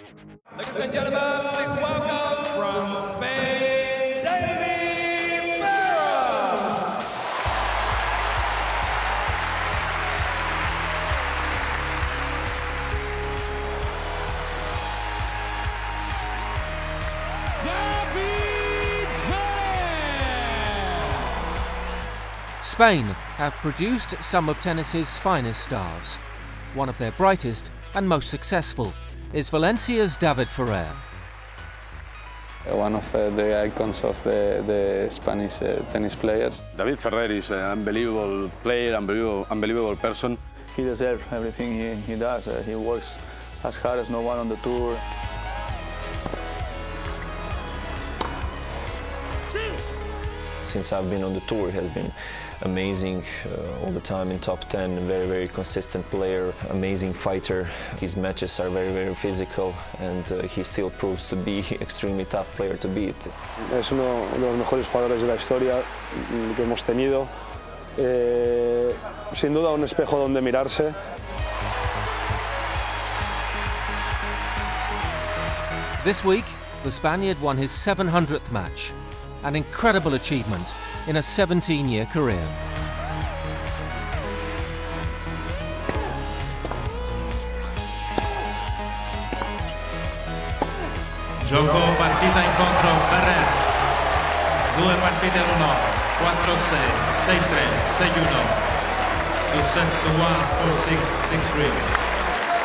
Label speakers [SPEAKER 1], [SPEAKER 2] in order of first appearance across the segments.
[SPEAKER 1] Ladies and gentlemen, please welcome from Spain.
[SPEAKER 2] David
[SPEAKER 3] Spain have produced some of tennis's finest stars. One of their brightest and most successful is Valencia's David Ferrer.
[SPEAKER 4] one of uh, the icons of the, the Spanish uh, tennis players.
[SPEAKER 5] David Ferrer is an unbelievable player, unbelievable, unbelievable person.
[SPEAKER 6] He deserves everything he, he does. Uh, he works as hard as no one on the tour.
[SPEAKER 7] Since I've been on the tour, he has been amazing uh, all the time in top 10, very, very consistent player, amazing fighter. His matches are very, very physical and uh, he still proves to be extremely tough player to beat.
[SPEAKER 8] Es uno de los mejores jugadores de la historia que hemos tenido. Eh, sin duda un espejo donde mirarse.
[SPEAKER 3] This week, the Spaniard won his 700th match, an incredible achievement in a 17 year career.
[SPEAKER 9] Gioco partita incontro Ferrer. Due partite all'uno. 4-6, 6-3, 6-1. Two sets to 1, 4-6, 6-3,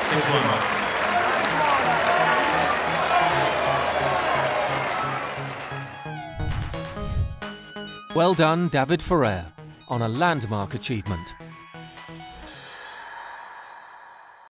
[SPEAKER 9] 6-1.
[SPEAKER 3] Well done, David Ferrer, on a landmark achievement.